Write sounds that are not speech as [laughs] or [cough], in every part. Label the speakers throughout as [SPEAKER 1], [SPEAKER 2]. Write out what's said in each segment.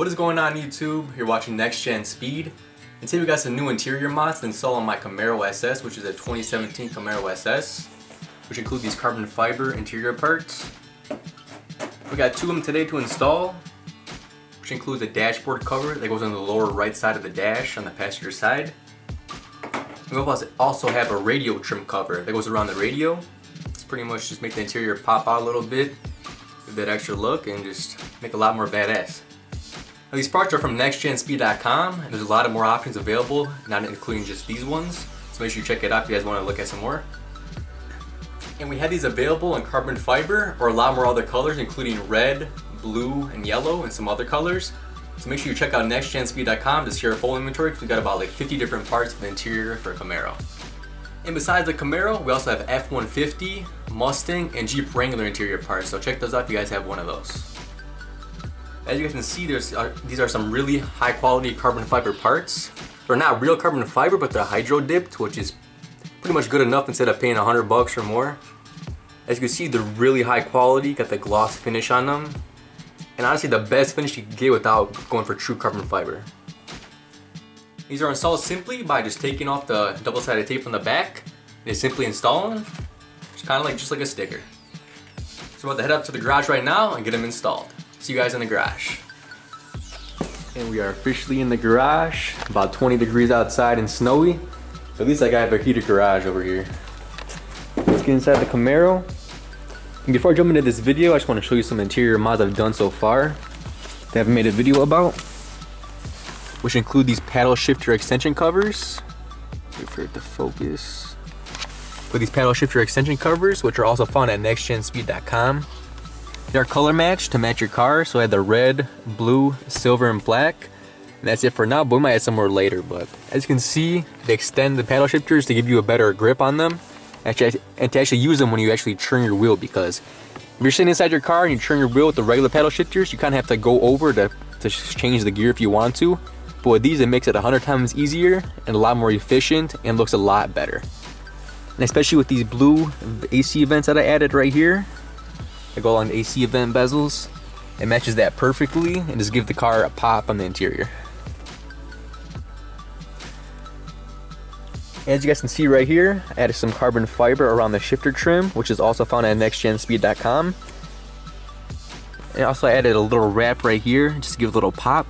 [SPEAKER 1] What is going on YouTube? You're watching Next Gen Speed. And today we got some new interior mods to install on my Camaro SS, which is a 2017 Camaro SS, which include these carbon fiber interior parts. We got two of them today to install, which includes a dashboard cover that goes on the lower right side of the dash on the passenger side. We also have a radio trim cover that goes around the radio. It's pretty much just make the interior pop out a little bit, give that extra look, and just make a lot more badass. Now, these parts are from nextgenspeed.com and there's a lot of more options available, not including just these ones. So make sure you check it out if you guys want to look at some more. And we have these available in carbon fiber or a lot more other colors including red, blue, and yellow and some other colors. So make sure you check out nextgenspeed.com to see our full inventory because we've got about like 50 different parts for the interior for a Camaro. And besides the Camaro, we also have F-150, Mustang, and Jeep Wrangler interior parts. So check those out if you guys have one of those. As you guys can see, there's uh, these are some really high quality carbon fiber parts. They're not real carbon fiber, but they're hydro dipped, which is pretty much good enough instead of paying 100 bucks or more. As you can see, they're really high quality, got the gloss finish on them. And honestly, the best finish you can get without going for true carbon fiber. These are installed simply by just taking off the double-sided tape on the back and simply installing. It's kind of like just like a sticker. So I'm about to head up to the garage right now and get them installed. See you guys in the garage. And we are officially in the garage. About 20 degrees outside and snowy. So at least like I have a heated garage over here. Let's get inside the Camaro. And before I jump into this video, I just want to show you some interior mods I've done so far that I haven't made a video about. Which include these paddle shifter extension covers. Wait for it to focus. With these paddle shifter extension covers, which are also found at nextgenspeed.com. They're color matched to match your car, so I had the red, blue, silver, and black. And that's it for now, but we might add some more later. But as you can see, they extend the paddle shifters to give you a better grip on them. Actually, and to actually use them when you actually turn your wheel because if you're sitting inside your car and you turn your wheel with the regular paddle shifters, you kind of have to go over to, to change the gear if you want to. But with these, it makes it 100 times easier and a lot more efficient and looks a lot better. And especially with these blue AC vents that I added right here, go along the AC event bezels. It matches that perfectly and just give the car a pop on the interior. As you guys can see right here, I added some carbon fiber around the shifter trim, which is also found at nextgenspeed.com. And also I added a little wrap right here, just to give a little pop.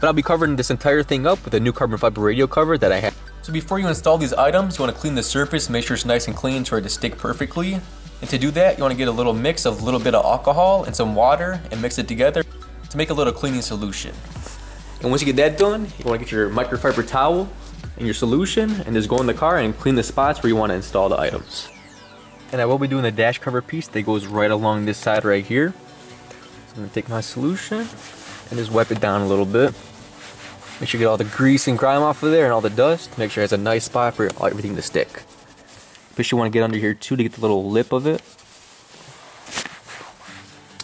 [SPEAKER 1] But I'll be covering this entire thing up with a new carbon fiber radio cover that I have. So before you install these items, you want to clean the surface, make sure it's nice and clean for it to stick perfectly. And to do that, you want to get a little mix of a little bit of alcohol and some water and mix it together to make a little cleaning solution. And once you get that done, you want to get your microfiber towel and your solution and just go in the car and clean the spots where you want to install the items. And I will be doing the dash cover piece that goes right along this side right here. So I'm to take my solution and just wipe it down a little bit. Make sure you get all the grease and grime off of there and all the dust. Make sure it has a nice spot for everything to stick. Especially want to get under here too to get the little lip of it.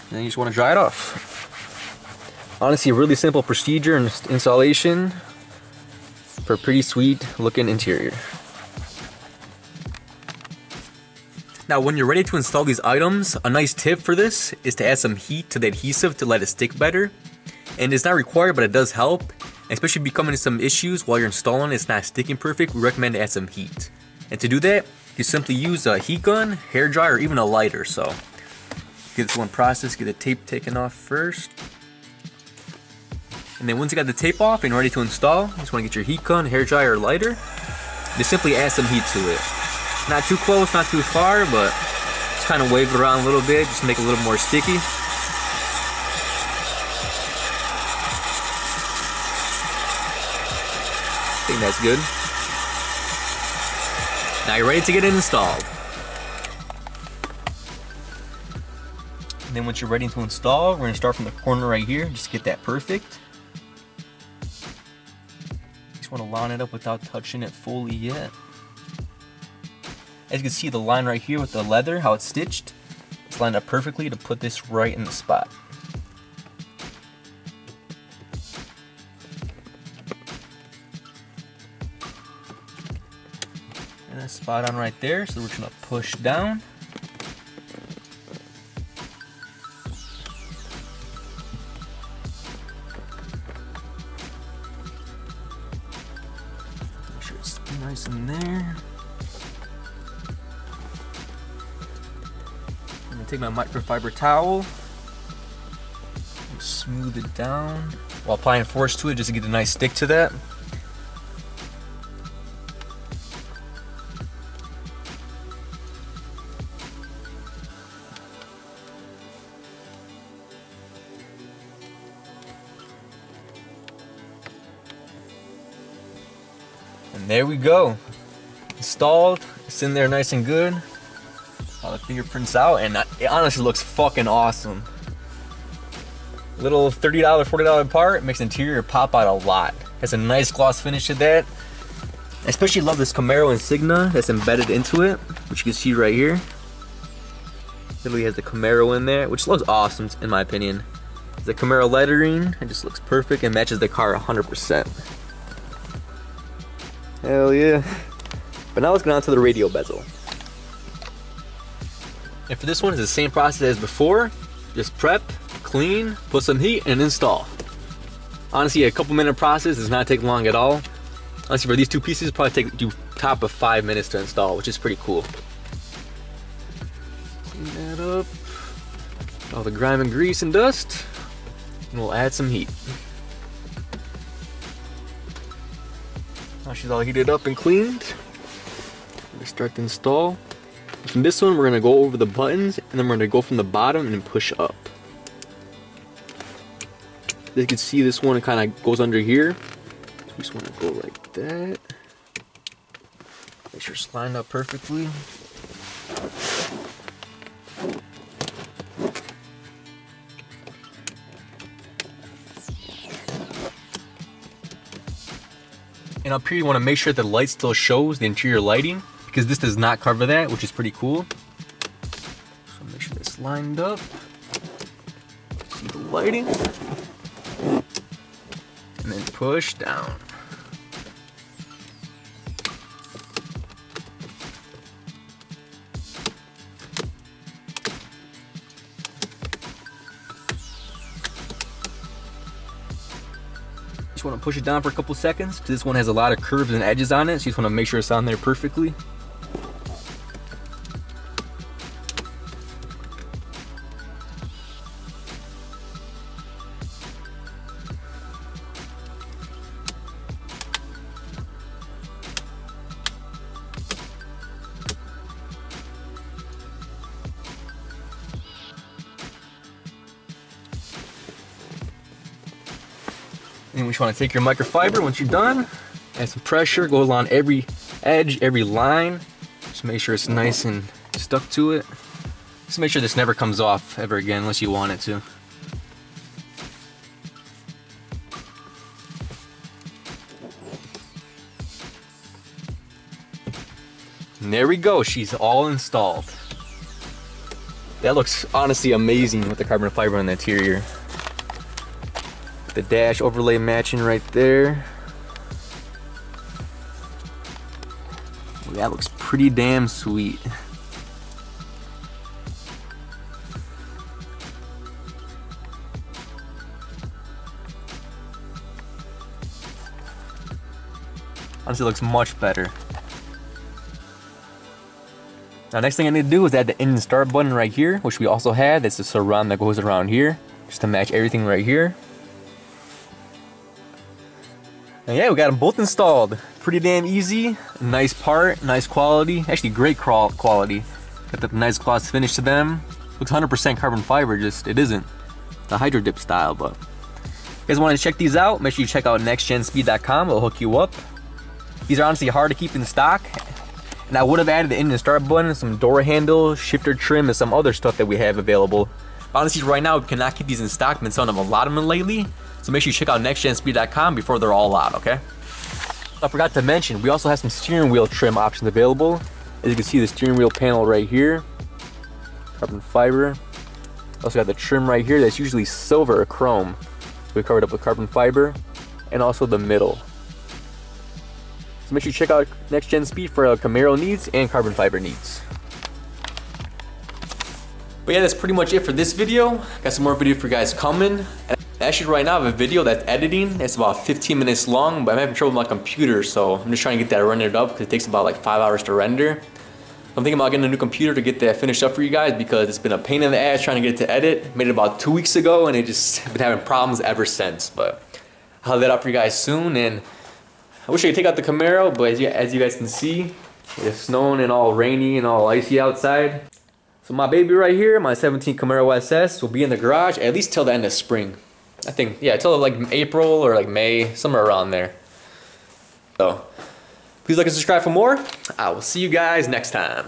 [SPEAKER 1] And then you just want to dry it off. Honestly, a really simple procedure and installation for a pretty sweet looking interior. Now when you're ready to install these items, a nice tip for this is to add some heat to the adhesive to let it stick better. And it's not required, but it does help. Especially if you come into some issues while you're installing, it's not sticking perfect, we recommend to add some heat. And to do that, you simply use a heat gun, hair dryer, or even a lighter. So get this one processed, get the tape taken off first. And then once you got the tape off and ready to install, you just want to get your heat gun, hair dryer, or lighter. Just simply add some heat to it. Not too close, not too far, but just kind of wave it around a little bit, just make it a little more sticky. I think that's good. Now you're ready to get it installed. And then once you're ready to install, we're gonna start from the corner right here, just get that perfect. Just wanna line it up without touching it fully yet. As you can see the line right here with the leather, how it's stitched, it's lined up perfectly to put this right in the spot. And spot on right there. So we're gonna push down. Make sure it's nice in there. I'm gonna take my microfiber towel and smooth it down while applying force to it just to get a nice stick to that. There we go. Installed. It's in there nice and good. All the fingerprints out, and it honestly looks fucking awesome. Little $30, $40 part makes the interior pop out a lot. Has a nice gloss finish to that. I especially love this Camaro Insignia that's embedded into it, which you can see right here. Literally has the Camaro in there, which looks awesome in my opinion. The Camaro lettering, it just looks perfect and matches the car 100%. Hell yeah. But now let's get on to the radio bezel. And for this one, it's the same process as before. Just prep, clean, put some heat, and install. Honestly, a couple minute process does not take long at all. Honestly, for these two pieces, probably take you top of five minutes to install, which is pretty cool. Clean that up. All the grime and grease and dust. And we'll add some heat. Now she's all heated up and cleaned. We start the install. From this one, we're gonna go over the buttons and then we're gonna go from the bottom and push up. You can see this one kind of goes under here. We just wanna go like that. Make sure it's lined up perfectly. And up here you want to make sure the light still shows the interior lighting because this does not cover that, which is pretty cool. So make sure it's lined up. See the lighting. And then push down. Just want to push it down for a couple seconds because this one has a lot of curves and edges on it. So you just want to make sure it's on there perfectly. And we just want to take your microfiber once you're done, add some pressure, go along every edge, every line. Just make sure it's nice and stuck to it. Just make sure this never comes off ever again unless you want it to. And there we go, she's all installed. That looks honestly amazing with the carbon fiber on the interior. The dash overlay matching right there. That looks pretty damn sweet. Honestly, looks much better. Now, next thing I need to do is add the engine start button right here, which we also had. That's the surround that goes around here, just to match everything right here. And yeah, we got them both installed. Pretty damn easy. Nice part, nice quality. Actually, great quality. Got the nice gloss finish to them. Looks 100% carbon fiber, just it isn't the Hydro Dip style, but If you guys want to check these out, make sure you check out nextgenspeed.com. It'll hook you up. These are honestly hard to keep in stock. And I would have added the engine start button, some door handle, shifter trim, and some other stuff that we have available. Honestly, right now, we cannot keep these in stock. Been selling them a lot of them lately. So make sure you check out nextgenspeed.com before they're all out, okay? I forgot to mention, we also have some steering wheel trim options available. As you can see, the steering wheel panel right here, carbon fiber. Also got the trim right here that's usually silver or chrome. We covered up with carbon fiber and also the middle. So make sure you check out Next Gen Speed for uh, Camaro needs and carbon fiber needs. But yeah, that's pretty much it for this video. Got some more video for you guys coming. Actually, right now I have a video that's editing. It's about 15 minutes long, but I'm having trouble with my computer, so I'm just trying to get that rendered up because it takes about like five hours to render. I'm thinking about getting a new computer to get that finished up for you guys because it's been a pain in the ass trying to get it to edit. Made it about two weeks ago and it just [laughs] been having problems ever since. But I'll have that up for you guys soon. And I wish I could take out the Camaro, but as you, as you guys can see, it's snowing and all rainy and all icy outside. So my baby right here, my 17 Camaro SS, will be in the garage at least till the end of spring. I think, yeah, till like April or like May, somewhere around there. So, please like and subscribe for more. I will see you guys next time.